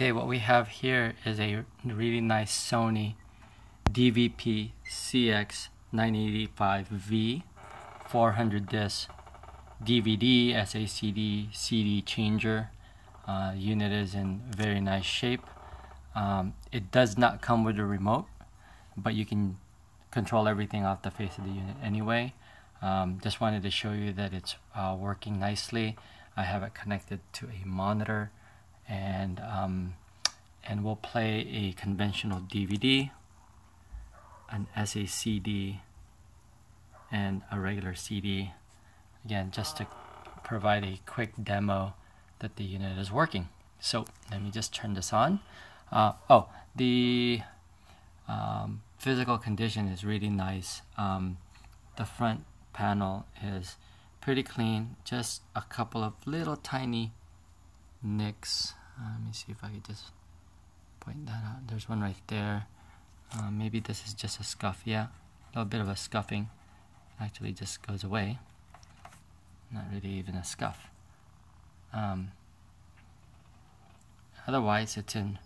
Okay, what we have here is a really nice Sony DVP CX985V 400 disc DVD SACD CD changer. Uh, unit is in very nice shape. Um, it does not come with a remote, but you can control everything off the face of the unit anyway. Um, just wanted to show you that it's uh, working nicely. I have it connected to a monitor and um, and we'll play a conventional DVD, an SACD, and a regular CD. Again, just to provide a quick demo that the unit is working. So let me just turn this on. Uh, oh, the um, physical condition is really nice. Um, the front panel is pretty clean, just a couple of little tiny nicks. Uh, let me see if I could just point that out. There's one right there. Uh, maybe this is just a scuff. Yeah, a little bit of a scuffing. Actually, just goes away. Not really even a scuff. Um, otherwise, it's in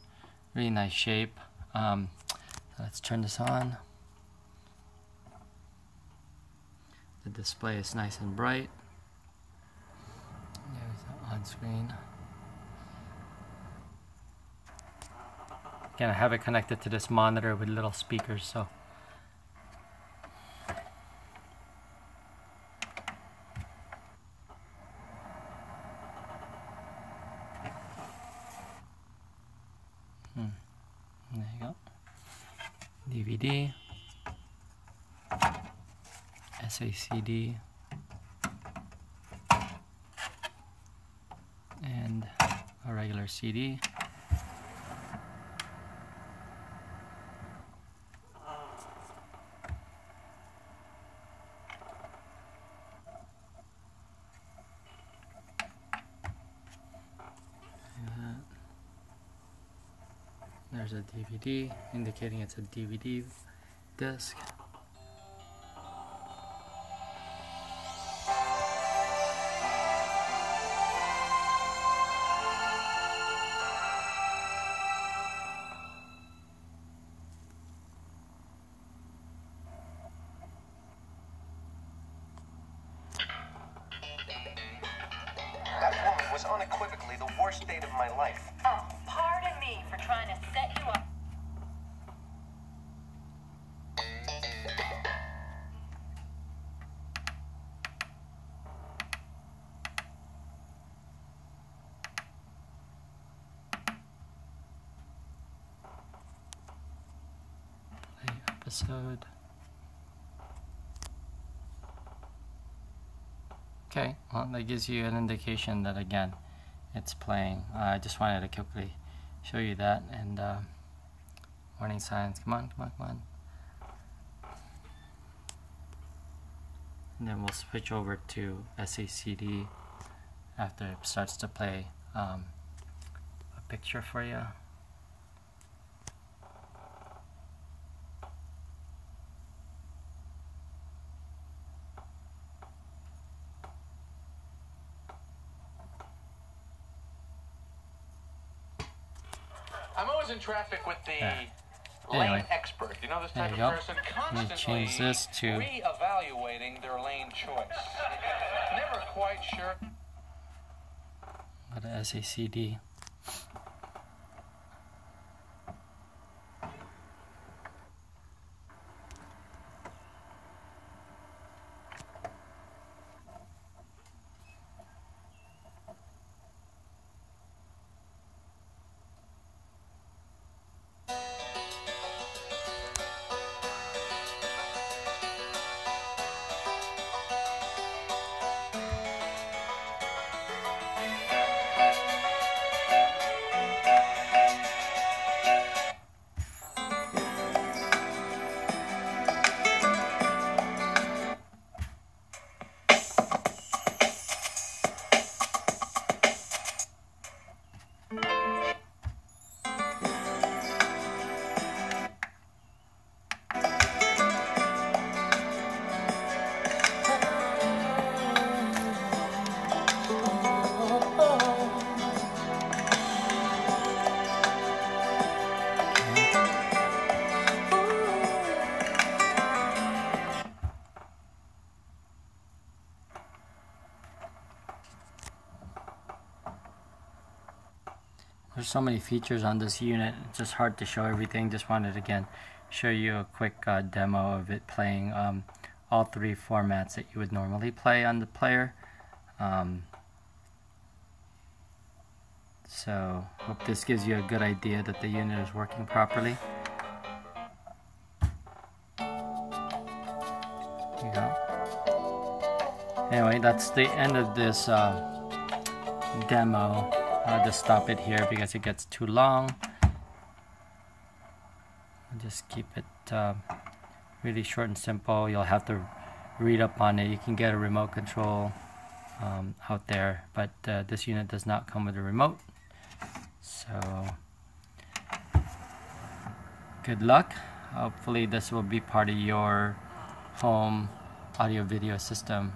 really nice shape. Um, let's turn this on. The display is nice and bright. There's on screen. Again, I have it connected to this monitor with little speakers, so. Hmm. There you go. DVD. SACD. And a regular CD. There's a DVD indicating it's a DVD disc. Episode. Okay, well that gives you an indication that again it's playing. Uh, I just wanted to quickly show you that and uh, warning signs. Come on, come on, come on. And then we'll switch over to SACD after it starts to play um, a picture for you. I'm in traffic with the Yeah. lane Anyway. expert. You know this type you of go. person Let me constantly change this to- reevaluating their lane choice. Never quite sure. Go to SACD. There's so many features on this unit it's just hard to show everything. Just wanted again show you a quick uh, demo of it playing um, all three formats that you would normally play on the player. Um, so hope this gives you a good idea that the unit is working properly. Anyway that's the end of this uh, demo I'll just stop it here because it gets too long. I'll just keep it uh, really short and simple. You'll have to read up on it. You can get a remote control um, out there, but uh, this unit does not come with a remote. So, good luck. Hopefully this will be part of your home audio video system.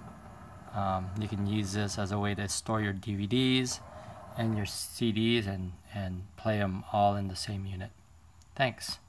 Um, you can use this as a way to store your DVDs and your CDs and, and play them all in the same unit. Thanks.